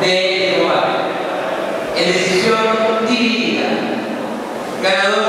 de Jehová. En decisión dividida, ganador